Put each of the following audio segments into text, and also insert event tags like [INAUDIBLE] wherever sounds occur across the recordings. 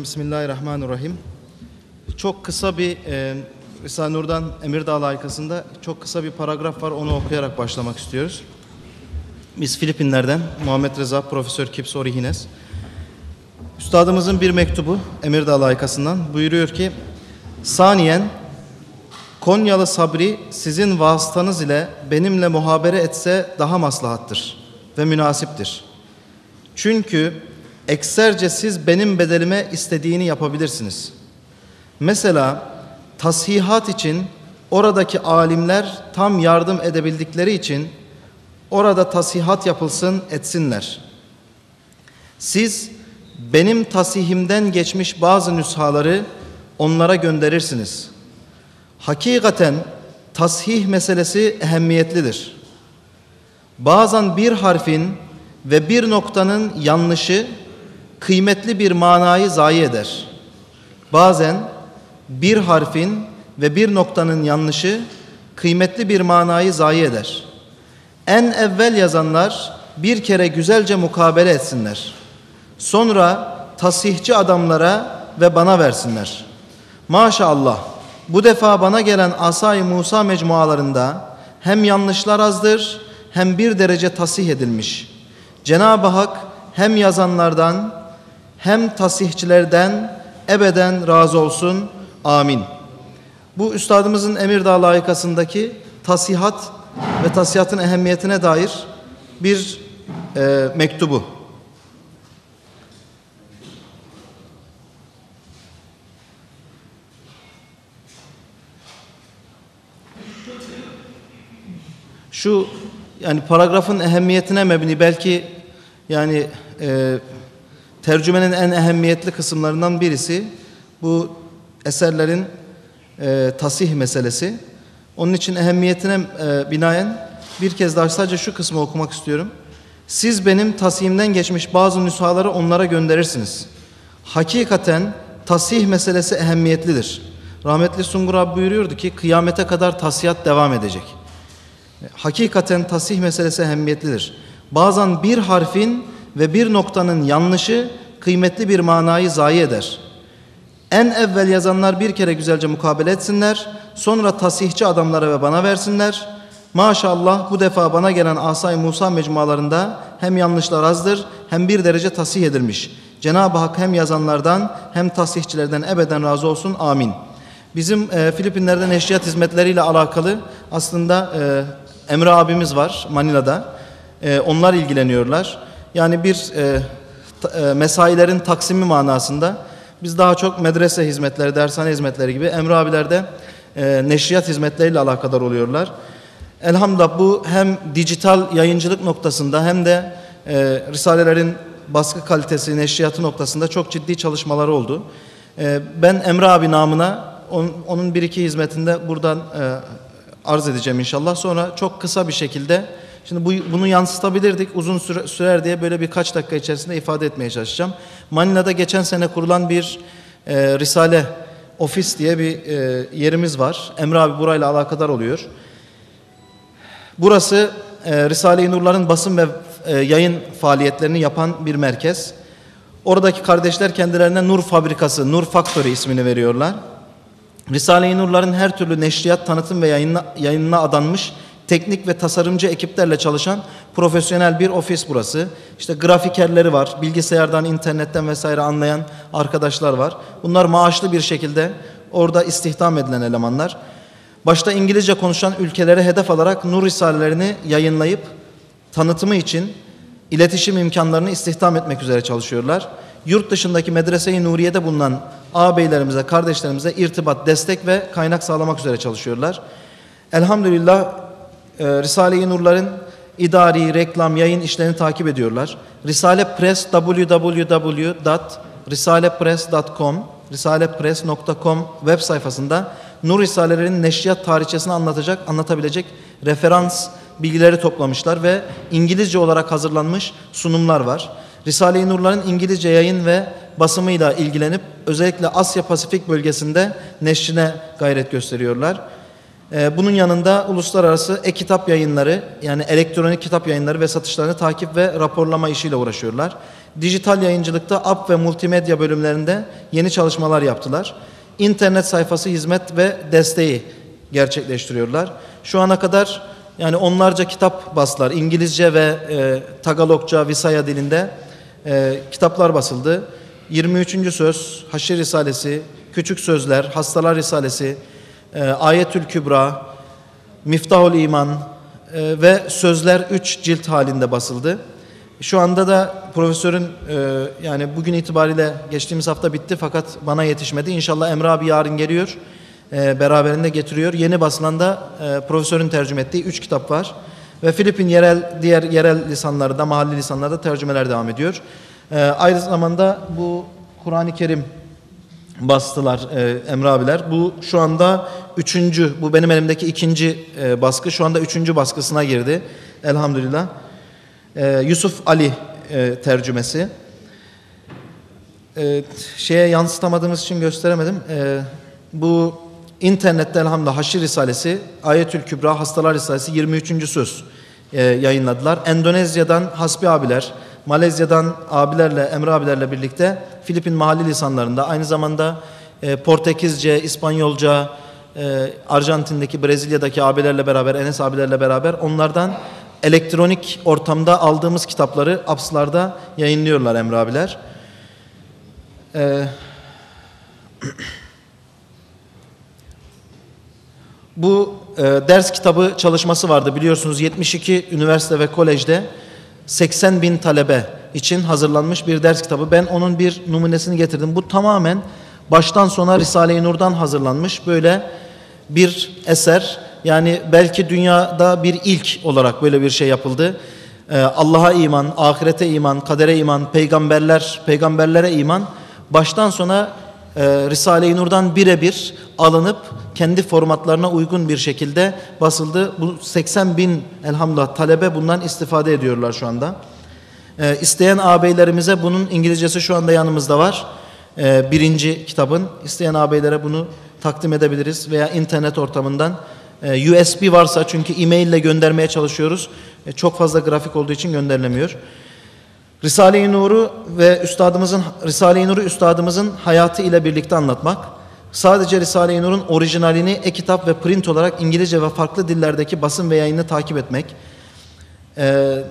Bismillahirrahmanirrahim. Çok kısa bir e, Risale-i Nur'dan Emirdağ layıkasında çok kısa bir paragraf var. Onu okuyarak başlamak istiyoruz. Biz Filipinler'den Muhammed Reza Profesör Kips Orihines. Üstadımızın bir mektubu Emirdağ layıkasından buyuruyor ki Saniyen Konyalı Sabri sizin vasıtanız ile benimle muhabere etse daha maslahattır ve münasiptir. Çünkü ekserce siz benim bedelime istediğini yapabilirsiniz. Mesela tasihat için oradaki alimler tam yardım edebildikleri için orada tasihat yapılsın etsinler. Siz benim tasihimden geçmiş bazı nüshaları onlara gönderirsiniz. Hakikaten tasih meselesi ehemmiyetlidir. Bazen bir harfin ve bir noktanın yanlışı kıymetli bir manayı zayi eder. Bazen bir harfin ve bir noktanın yanlışı kıymetli bir manayı zayi eder. En evvel yazanlar bir kere güzelce mukabele etsinler. Sonra tasihçi adamlara ve bana versinler. Maşallah bu defa bana gelen Asay Musa mecmualarında hem yanlışlar azdır hem bir derece tasih edilmiş. Cenab-ı Hak hem yazanlardan hem tasihçilerden ebeden razı olsun. Amin. Bu üstadımızın Emirdağ layıkasındaki tasihat ve tasihatın ehemmiyetine dair bir e, mektubu. Şu yani paragrafın ehemmiyetine mebni belki yani e, tercümenin en ehemmiyetli kısımlarından birisi bu eserlerin e, tasih meselesi. Onun için ehemmiyetine e, binaen bir kez daha sadece şu kısmı okumak istiyorum. Siz benim tasihimden geçmiş bazı nüshaları onlara gönderirsiniz. Hakikaten tasih meselesi ehemmiyetlidir. Rahmetli Sungur abi buyuruyordu ki kıyamete kadar tasihat devam edecek. Hakikaten tasih meselesi ehemmiyetlidir. Bazen bir harfin ve bir noktanın yanlışı kıymetli bir manayı zayi eder. En evvel yazanlar bir kere güzelce mukabele etsinler, sonra tasihçi adamlara ve bana versinler. Maşallah bu defa bana gelen Asay Musa mecmualarında hem yanlışlar azdır hem bir derece tasih edilmiş. Cenab-ı Hak hem yazanlardan hem tasihçilerden ebeden razı olsun. Amin. Bizim e, Filipinler'de neşriyat hizmetleriyle alakalı aslında e, Emre abimiz var Manila'da. E, onlar ilgileniyorlar. Yani bir e, mesailerin taksimi manasında biz daha çok medrese hizmetleri, dershane hizmetleri gibi Emre abiler de e, neşriyat hizmetleriyle alakadar oluyorlar. Elhamdülillah bu hem dijital yayıncılık noktasında hem de e, risalelerin baskı kalitesi, neşriyatı noktasında çok ciddi çalışmaları oldu. E, ben Emre abi namına on, onun bir iki hizmetinde buradan e, arz edeceğim inşallah. Sonra çok kısa bir şekilde Şimdi bu, bunu yansıtabilirdik uzun süre, sürer diye böyle birkaç dakika içerisinde ifade etmeye çalışacağım. Manila'da geçen sene kurulan bir e, Risale Ofis diye bir e, yerimiz var. Emre abi burayla alakadar oluyor. Burası e, Risale-i Nurların basın ve e, yayın faaliyetlerini yapan bir merkez. Oradaki kardeşler kendilerine Nur Fabrikası, Nur Factory ismini veriyorlar. Risale-i Nurların her türlü neşriyat, tanıtım ve yayınla, yayınına adanmış teknik ve tasarımcı ekiplerle çalışan profesyonel bir ofis burası. İşte grafikerleri var, bilgisayardan, internetten vesaire anlayan arkadaşlar var. Bunlar maaşlı bir şekilde orada istihdam edilen elemanlar. Başta İngilizce konuşan ülkelere hedef alarak nur risalelerini yayınlayıp tanıtımı için iletişim imkanlarını istihdam etmek üzere çalışıyorlar. Yurt dışındaki medrese-i Nuriye'de bulunan ağabeylerimize, kardeşlerimize irtibat, destek ve kaynak sağlamak üzere çalışıyorlar. Elhamdülillah Risale-i Nurların idari, reklam, yayın işlerini takip ediyorlar. Risale Press www.risalepress.com risalepress.com web sayfasında Nur Risalelerin neşriyat tarihçesini anlatacak, anlatabilecek referans bilgileri toplamışlar ve İngilizce olarak hazırlanmış sunumlar var. Risale-i Nurların İngilizce yayın ve basımıyla ilgilenip özellikle Asya Pasifik bölgesinde neşrine gayret gösteriyorlar. Ee, bunun yanında uluslararası e-kitap yayınları yani elektronik kitap yayınları ve satışlarını takip ve raporlama işiyle uğraşıyorlar. Dijital yayıncılıkta app ve multimedya bölümlerinde yeni çalışmalar yaptılar. İnternet sayfası hizmet ve desteği gerçekleştiriyorlar. Şu ana kadar yani onlarca kitap bastılar. İngilizce ve e, Tagalogca, Visaya dilinde e, kitaplar basıldı. 23. Söz, Haşir Risalesi, Küçük Sözler, Hastalar Risalesi, e, Ayetül Kübra, Miftahul İman e, ve Sözler 3 cilt halinde basıldı. Şu anda da profesörün e, yani bugün itibariyle geçtiğimiz hafta bitti fakat bana yetişmedi. İnşallah Emre abi yarın geliyor. E, beraberinde getiriyor. Yeni basılan da e, profesörün tercüme ettiği 3 kitap var. Ve Filipin yerel diğer yerel lisanları da mahalli lisanlarda tercümeler devam ediyor. E, aynı zamanda bu Kur'an-ı Kerim bastılar e, Emre abiler. Bu şu anda üçüncü, bu benim elimdeki ikinci e, baskı. Şu anda üçüncü baskısına girdi. Elhamdülillah. E, Yusuf Ali e, tercümesi. E, şeye yansıtamadığımız için gösteremedim. E, bu internette elhamdülillah Haşir Risalesi, Ayetül Kübra, Hastalar Risalesi 23. söz e, yayınladılar. Endonezya'dan Hasbi abiler, Malezya'dan abilerle, Emre abilerle birlikte Filipin mahalli lisanlarında aynı zamanda e, Portekizce, İspanyolca, e, Arjantin'deki, Brezilya'daki abilerle beraber, Enes abilerle beraber onlardan elektronik ortamda aldığımız kitapları APS'larda yayınlıyorlar Emre abiler. E, [CLEARS THROAT] bu e, ders kitabı çalışması vardı biliyorsunuz 72 üniversite ve kolejde 80 bin talebe için hazırlanmış bir ders kitabı. Ben onun bir numunesini getirdim. Bu tamamen baştan sona Risale-i Nur'dan hazırlanmış böyle bir eser. Yani belki dünyada bir ilk olarak böyle bir şey yapıldı. Ee, Allah'a iman, ahirete iman, kadere iman, peygamberler, peygamberlere iman baştan sona e, Risale-i Nur'dan birebir alınıp kendi formatlarına uygun bir şekilde basıldı. Bu 80 bin elhamdülillah talebe bundan istifade ediyorlar şu anda. E, isteyen ağabeylerimize bunun İngilizcesi şu anda yanımızda var. E, birinci kitabın. İsteyen ağabeylere bunu takdim edebiliriz veya internet ortamından. USB varsa çünkü e-mail ile göndermeye çalışıyoruz. Çok fazla grafik olduğu için gönderilemiyor. Risale-i Nur'u ve üstadımızın Risale-i Nur'u üstadımızın hayatı ile birlikte anlatmak. Sadece Risale-i Nur'un orijinalini e-kitap ve print olarak İngilizce ve farklı dillerdeki basın ve yayını takip etmek. Ee,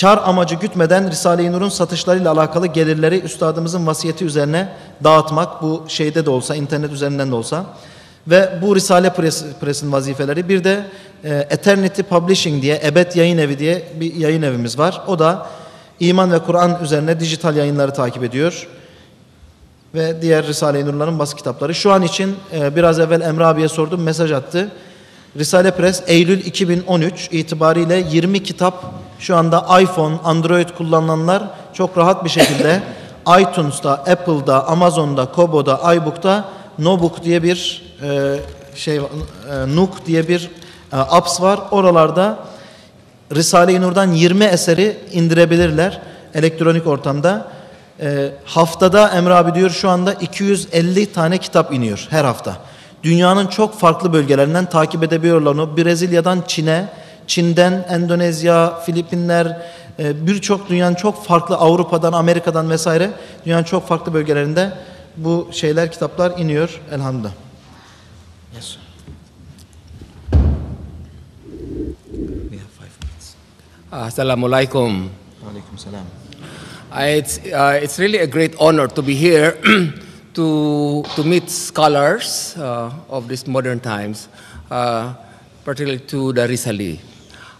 kar amacı gütmeden Risale-i Nur'un satışlarıyla alakalı gelirleri üstadımızın vasiyeti üzerine dağıtmak. Bu şeyde de olsa, internet üzerinden de olsa. Ve bu Risale Press, Press'in vazifeleri. Bir de e, Eternity Publishing diye, Ebed Yayın Evi diye bir yayın evimiz var. O da iman ve Kur'an üzerine dijital yayınları takip ediyor ve diğer Risale-i Nur'ların bas kitapları. Şu an için e, biraz evvel Emre abiye sordum, mesaj attı. Risale Press Eylül 2013 itibariyle 20 kitap şu anda iPhone, Android kullananlar çok rahat bir şekilde [LAUGHS] iTunes'ta, Apple'da, Amazon'da, Kobo'da, iBook'ta Nobook diye bir e, şey e, Nook diye bir e, apps var. Oralarda Risale-i Nur'dan 20 eseri indirebilirler elektronik ortamda. E, haftada Emre abi diyor şu anda 250 tane kitap iniyor her hafta. Dünyanın çok farklı bölgelerinden takip edebiliyorlar onu. Brezilya'dan Çin'e, Çin'den Endonezya, Filipinler, e, birçok dünyanın çok farklı Avrupa'dan, Amerika'dan vesaire dünyanın çok farklı bölgelerinde bu şeyler kitaplar iniyor elhamdülillah. Assalamualaikum. Aleyküm selam. Uh, It's, uh, it's really a great honor to be here [CLEARS THROAT] to, to meet scholars uh, of these modern times, uh, particularly to the Rizali.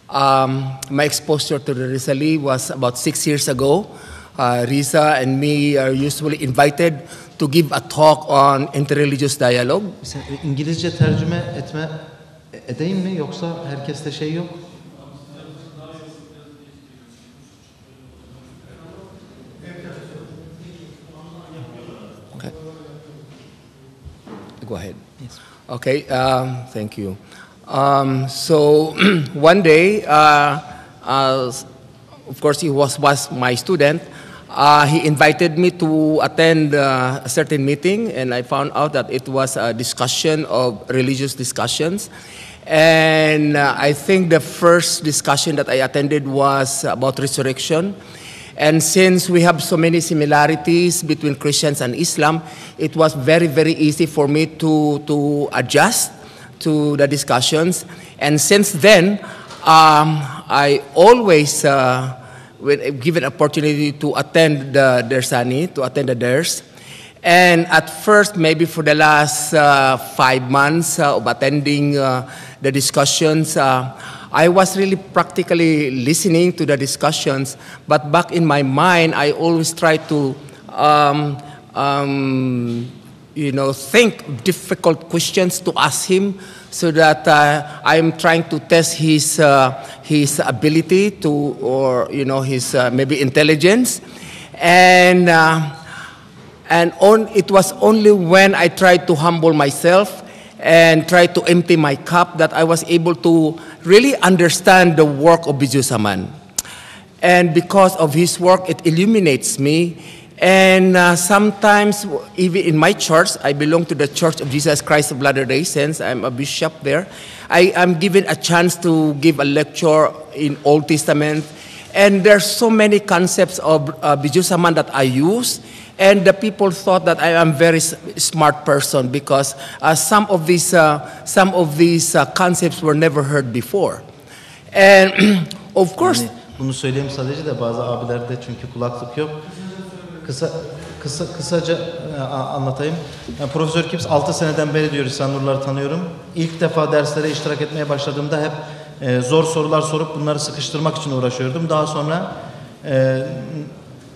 Um, my exposure to the Rizali was about six years ago. Uh, Risa and me are usually invited to give a talk on interreligious dialogue. Sen İngilizce tercüme etme edeyim mi yoksa herkeste şey yok? Go ahead. Okay, um, thank you. Um, so [CLEARS THROAT] one day, uh, uh, of course, he was, was my student. Uh, he invited me to attend uh, a certain meeting, and I found out that it was a discussion of religious discussions. And uh, I think the first discussion that I attended was about resurrection. And since we have so many similarities between Christians and Islam, it was very, very easy for me to, to adjust to the discussions. And since then, um, I always, uh, when given opportunity to attend the Dersani, to attend the Ders, and at first, maybe for the last uh, five months uh, of attending uh, the discussions, uh, I was really practically listening to the discussions. But back in my mind, I always try to, um, um, you know, think difficult questions to ask him, so that uh, I'm trying to test his uh, his ability to, or you know, his uh, maybe intelligence, and. Uh, and on, it was only when I tried to humble myself and try to empty my cup that I was able to really understand the work of Biju Saman. And because of his work, it illuminates me. And uh, sometimes, even in my church, I belong to the Church of Jesus Christ of Latter-day Saints. I'm a bishop there. I am given a chance to give a lecture in Old Testament. And there's so many concepts of uh, Biju Saman that I use. And the people thought that I am very smart person because uh, some of these, uh, some of these uh, concepts were never heard before. And [CLEARS THROAT] of course, Yani bunu söyleyeyim sadece de bazı abilerde çünkü kulaklık yok. Kısa kısa kısaca e, anlatayım. Yani Profesör Kips 6 seneden beri diyor İhsan Nurlar'ı tanıyorum. İlk defa derslere iştirak etmeye başladığımda hep e, zor sorular sorup bunları sıkıştırmak için uğraşıyordum. Daha sonra e,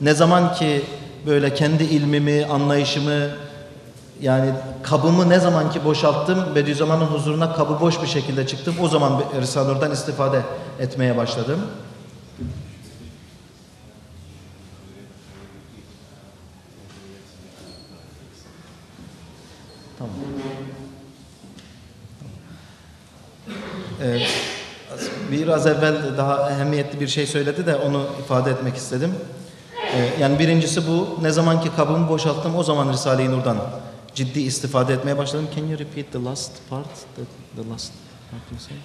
ne zaman ki böyle kendi ilmimi, anlayışımı yani kabımı ne zaman ki boşalttım Bediüzzaman'ın huzuruna kabı boş bir şekilde çıktım. O zaman Risale-i Nur'dan istifade etmeye başladım. Tamam. Ee, biraz evvel daha ehemmiyetli bir şey söyledi de onu ifade etmek istedim. Ee, yani birincisi bu. Ne zaman ki kabımı boşalttım o zaman Risale-i Nur'dan ciddi istifade etmeye başladım. Can you repeat the last part? The, the last part you say?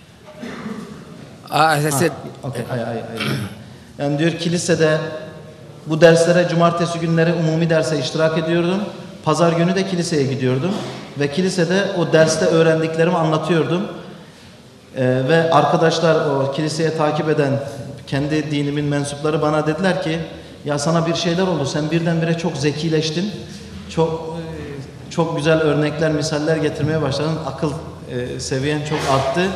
as I said, Okay, ay, ay, ay. Yani diyor kilisede bu derslere cumartesi günleri umumi derse iştirak ediyordum. Pazar günü de kiliseye gidiyordum. Ve kilisede o derste öğrendiklerimi anlatıyordum. Ee, ve arkadaşlar o kiliseye takip eden kendi dinimin mensupları bana dediler ki ya sana bir şeyler oldu sen birdenbire çok zekileştin. Çok çok güzel örnekler, misaller getirmeye başladın. Akıl e, seviyen çok arttı.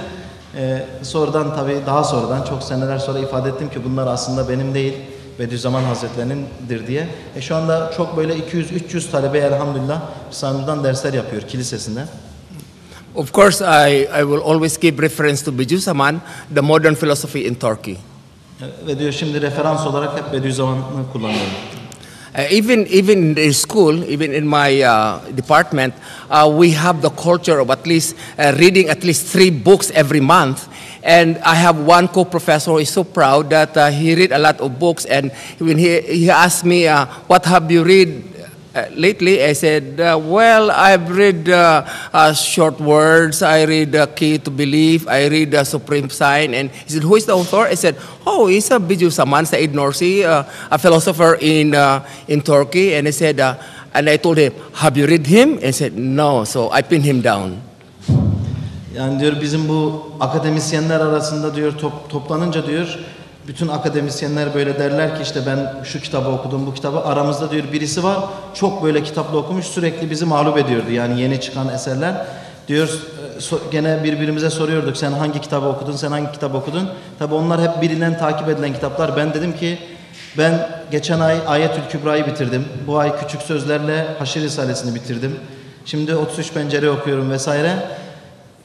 E, sonradan tabii daha sonradan çok seneler sonra ifade ettim ki bunlar aslında benim değil Bediüzzaman Hazretleri'nindir diye. E şu anda çok böyle 200-300 talebe elhamdülillah Sanur'dan dersler yapıyor kilisesinde. of course, I, I will always give reference to Biju Saman, the modern philosophy in Turkey. Ve diyor şimdi referans olarak hep Bediüzzaman'ı kullanıyorum. Uh, even even in school, even in my uh, department, uh, we have the culture of at least uh, reading at least three books every month. And I have one co-professor who is so proud that uh, he read a lot of books. And when he he asked me, "What have you read?" Uh, lately, I said, uh, "Well, I've read uh, uh, short words. I read uh, Key to Belief. I read uh, Supreme Sign." And he said, "Who is the author?" I said, "Oh, it's a Biju Saman Said Nursi, a philosopher in in Turkey." And he said, and I told him, "Have you read him?" And he said, "No." So I pinned him down. Yani diyor bizim bu akademisyenler arasında diyor top, toplanınca diyor bütün akademisyenler böyle derler ki işte ben şu kitabı okudum bu kitabı. Aramızda diyor birisi var çok böyle kitaplı okumuş sürekli bizi mağlup ediyordu. Yani yeni çıkan eserler. Diyor e, gene birbirimize soruyorduk sen hangi kitabı okudun sen hangi kitabı okudun? Tabi onlar hep bilinen takip edilen kitaplar. Ben dedim ki ben geçen ay Ayetül Kübra'yı bitirdim. Bu ay Küçük Sözlerle Haşir Risalesini bitirdim. Şimdi 33 pencere okuyorum vesaire.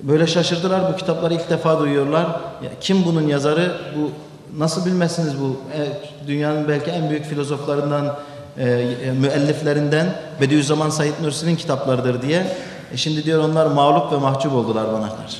Böyle şaşırdılar bu kitapları ilk defa duyuyorlar. Ya kim bunun yazarı? Bu nasıl bilmezsiniz bu e, dünyanın belki en büyük filozoflarından, e, e, müelliflerinden Bediüzzaman Said Nursi'nin kitaplarıdır diye. E şimdi diyor onlar mağlup ve mahcup oldular bana karşı.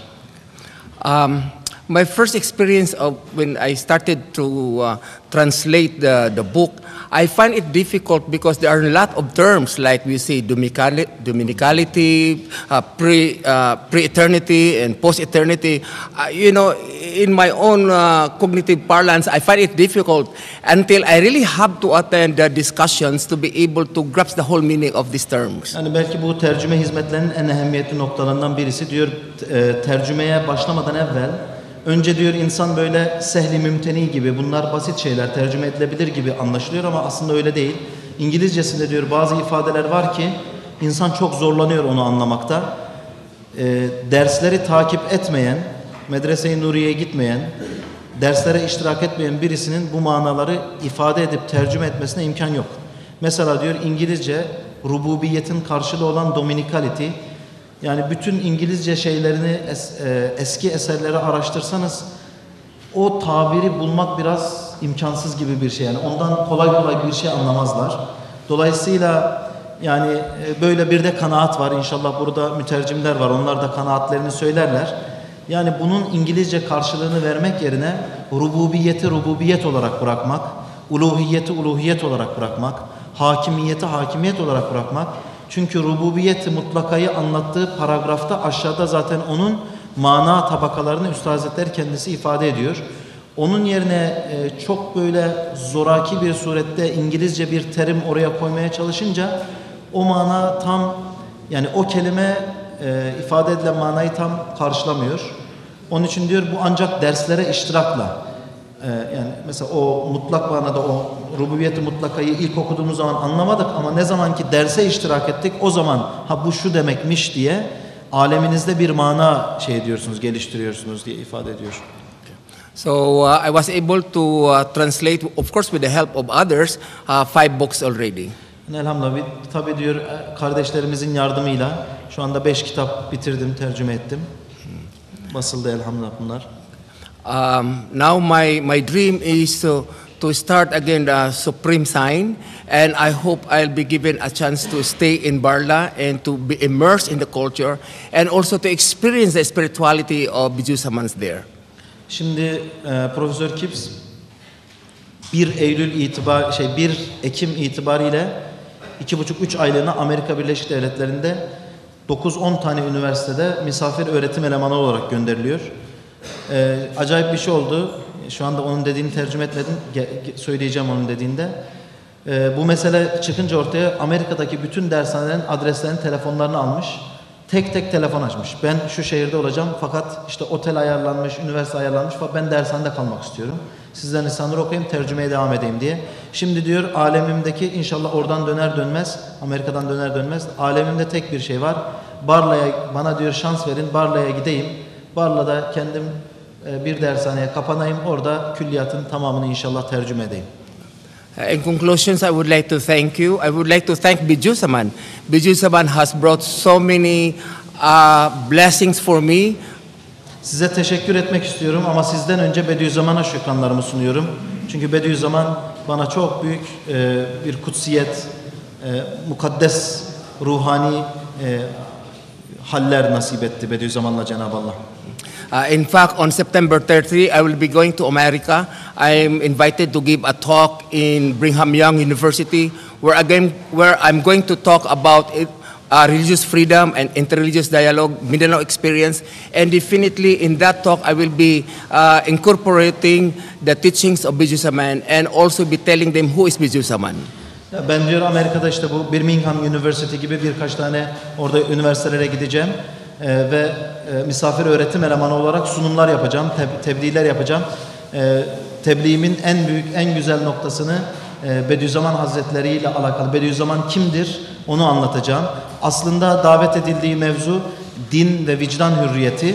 Um, my first experience of when I started to uh, translate the, the book, I find it difficult because there are a lot of terms like we say dominicali- dominicality, uh, pre, uh, pre-eternity and post-eternity. Uh, you know, in my own uh, cognitive parlance, I find it difficult until I really have to attend the discussions to be able to grasp the whole meaning of these terms. Yani belki bu tercüme hizmetlerinin en ehemmiyetli noktalarından birisi diyor tercümeye başlamadan evvel önce diyor insan böyle sehli mümteni gibi bunlar basit şeyler tercüme edilebilir gibi anlaşılıyor ama aslında öyle değil. İngilizcesinde diyor bazı ifadeler var ki insan çok zorlanıyor onu anlamakta. E, dersleri takip etmeyen, medrese-i Nuriye'ye gitmeyen, derslere iştirak etmeyen birisinin bu manaları ifade edip tercüme etmesine imkan yok. Mesela diyor İngilizce rububiyetin karşılığı olan dominicality yani bütün İngilizce şeylerini es- e, eski eserleri araştırsanız o tabiri bulmak biraz imkansız gibi bir şey. Yani ondan kolay kolay bir şey anlamazlar. Dolayısıyla yani e, böyle bir de kanaat var. İnşallah burada mütercimler var. Onlar da kanaatlerini söylerler. Yani bunun İngilizce karşılığını vermek yerine rububiyeti rububiyet olarak bırakmak, uluhiyeti uluhiyet olarak bırakmak, hakimiyeti hakimiyet olarak bırakmak. Çünkü rububiyeti mutlakayı anlattığı paragrafta aşağıda zaten onun mana tabakalarını Üstad kendisi ifade ediyor. Onun yerine e, çok böyle zoraki bir surette İngilizce bir terim oraya koymaya çalışınca o mana tam yani o kelime e, ifade edilen manayı tam karşılamıyor. Onun için diyor bu ancak derslere iştirakla e, yani mesela o mutlak manada o rububiyeti mutlakayı ilk okuduğumuz zaman anlamadık ama ne zaman ki derse iştirak ettik o zaman ha bu şu demekmiş diye aleminizde bir mana şey ediyorsunuz, geliştiriyorsunuz diye ifade ediyor. So uh, I was able to uh, translate, of course, with the help of others, uh, five books already. Elhamdülillah tabii diyor e, kardeşlerimizin yardımıyla şu anda beş kitap bitirdim, tercüme ettim. Basıldı elhamdülillah bunlar. Um, now my, my dream is to, to start again the Supreme Sign, and I hope I'll be given a chance to stay in Barla and to be immersed in the culture, and also to experience the spirituality of Biju there. Şimdi e, Profesör Kips 1 Eylül itibar şey 1 Ekim itibariyle 2,5-3 aylığına Amerika Birleşik Devletleri'nde 9-10 tane üniversitede misafir öğretim elemanı olarak gönderiliyor. E, acayip bir şey oldu. Şu anda onun dediğini tercüme etmedim. Ge- söyleyeceğim onun dediğinde. E, bu mesele çıkınca ortaya Amerika'daki bütün dershanelerin adreslerini, telefonlarını almış. Tek tek telefon açmış. Ben şu şehirde olacağım fakat işte otel ayarlanmış, üniversite ayarlanmış fakat ben dershanede kalmak istiyorum. Sizden lisanları okuyayım, tercümeye devam edeyim diye. Şimdi diyor alemimdeki inşallah oradan döner dönmez, Amerika'dan döner dönmez. Alemimde tek bir şey var. Barla'ya bana diyor şans verin, Barla'ya gideyim. Barla'da kendim e, bir dershaneye kapanayım. Orada külliyatın tamamını inşallah tercüme edeyim. Uh, In conclusions, I would like to thank you. I would like to thank Biju Saman. Biju Saman has brought so many uh, blessings for me. Size teşekkür etmek istiyorum ama sizden önce Bediüzzaman'a şükranlarımı sunuyorum. Çünkü Bediüzzaman bana çok büyük e, bir kutsiyet, e, mukaddes, ruhani e, haller nasip etti Bediüzzaman'la Cenab-ı Allah. Uh, in fact, on September 30, I will be going to America. I'm invited to give a talk in Brigham Young University, where again, where I'm going to talk about it, uh, religious freedom and interreligious dialogue, Mindanao experience, and definitely in that talk, I will be uh, incorporating the teachings of Biju Saman and also be telling them who is Biju Saman. Ya Ben diyor Amerika'da işte bu Birmingham University gibi birkaç tane orada üniversitelere gideceğim Ee, ve e, misafir öğretim elemanı olarak sunumlar yapacağım, teb- tebliğler yapacağım. Ee, tebliğimin en büyük, en güzel noktasını e, Bediüzzaman Hazretleri ile alakalı. Bediüzzaman kimdir? Onu anlatacağım. Aslında davet edildiği mevzu din ve vicdan hürriyeti.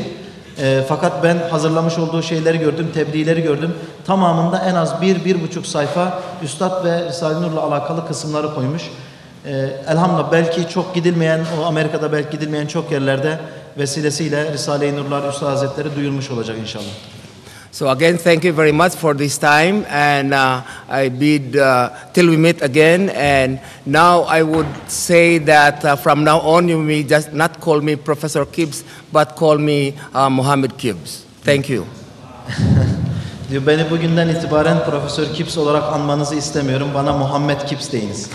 E, fakat ben hazırlamış olduğu şeyleri gördüm, tebliğleri gördüm. Tamamında en az bir, bir buçuk sayfa Üstad ve Risale-i Nur'la alakalı kısımları koymuş. E, elhamdülillah belki çok gidilmeyen, o Amerika'da belki gidilmeyen çok yerlerde vesilesiyle Risale-i Nurlar Üstad Hazretleri duyurmuş olacak inşallah. So again, thank you very much for this time, and uh, I bid uh, till we meet again. And now I would say that uh, from now on, you may just not call me Professor Gibbs, but call me uh, Mohammed Gibbs. Thank you. [LAUGHS] Diyor beni bugünden itibaren Profesör Kips olarak anmanızı istemiyorum. Bana Muhammed Kips deyiniz.